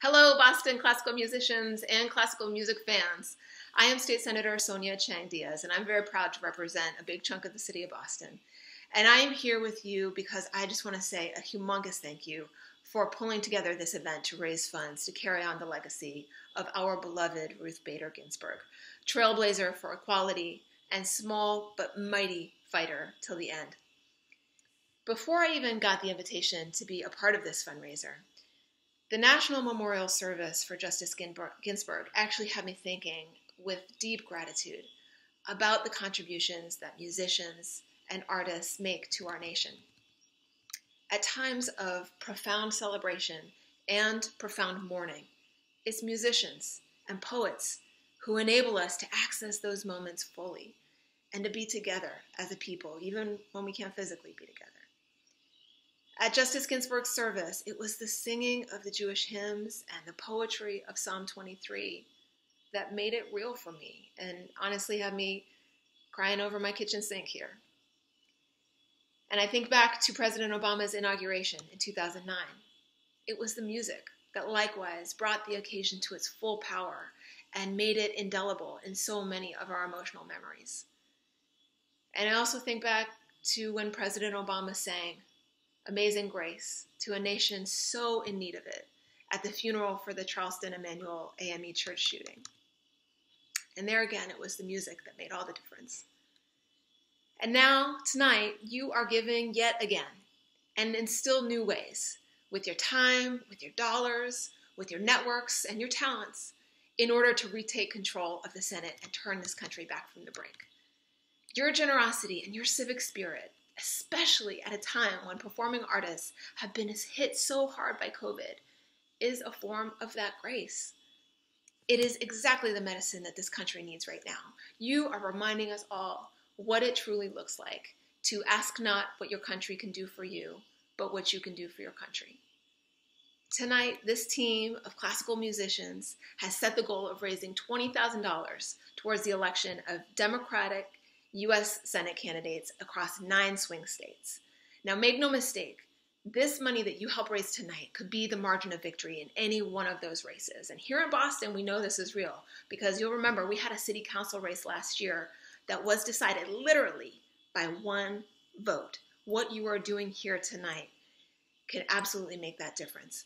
Hello, Boston classical musicians and classical music fans. I am State Senator Sonia Chang Diaz, and I'm very proud to represent a big chunk of the city of Boston. And I am here with you because I just want to say a humongous thank you for pulling together this event to raise funds to carry on the legacy of our beloved Ruth Bader Ginsburg, trailblazer for equality and small but mighty fighter till the end. Before I even got the invitation to be a part of this fundraiser, the National Memorial Service for Justice Ginsburg actually had me thinking with deep gratitude about the contributions that musicians and artists make to our nation. At times of profound celebration and profound mourning, it's musicians and poets who enable us to access those moments fully and to be together as a people, even when we can't physically be together. At Justice Ginsburg's service, it was the singing of the Jewish hymns and the poetry of Psalm 23 that made it real for me and honestly had me crying over my kitchen sink here. And I think back to President Obama's inauguration in 2009. It was the music that likewise brought the occasion to its full power and made it indelible in so many of our emotional memories. And I also think back to when President Obama sang, Amazing Grace to a nation so in need of it at the funeral for the Charleston Emanuel AME church shooting. And there again, it was the music that made all the difference. And now, tonight, you are giving yet again and in still new ways with your time, with your dollars, with your networks, and your talents in order to retake control of the Senate and turn this country back from the brink. Your generosity and your civic spirit especially at a time when performing artists have been hit so hard by COVID, is a form of that grace. It is exactly the medicine that this country needs right now. You are reminding us all what it truly looks like to ask not what your country can do for you, but what you can do for your country. Tonight, this team of classical musicians has set the goal of raising $20,000 towards the election of Democratic U.S. Senate candidates across nine swing states. Now, make no mistake, this money that you help raise tonight could be the margin of victory in any one of those races. And here in Boston, we know this is real because you'll remember we had a city council race last year that was decided literally by one vote. What you are doing here tonight can absolutely make that difference.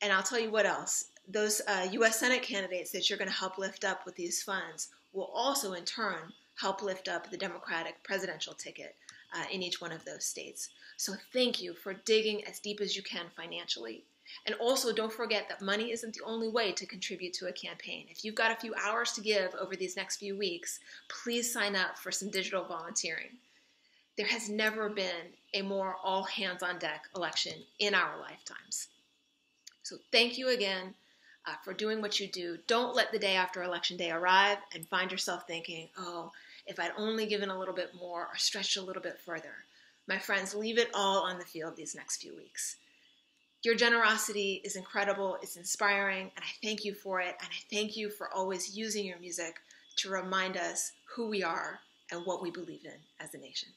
And I'll tell you what else those uh, US Senate candidates that you're going to help lift up with these funds will also, in turn, help lift up the Democratic presidential ticket uh, in each one of those states. So thank you for digging as deep as you can financially. And also, don't forget that money isn't the only way to contribute to a campaign. If you've got a few hours to give over these next few weeks, please sign up for some digital volunteering. There has never been a more all hands on deck election in our lifetimes. So, thank you again uh, for doing what you do. Don't let the day after election day arrive and find yourself thinking, oh, if I'd only given a little bit more or stretched a little bit further. My friends, leave it all on the field these next few weeks. Your generosity is incredible, it's inspiring, and I thank you for it. And I thank you for always using your music to remind us who we are and what we believe in as a nation.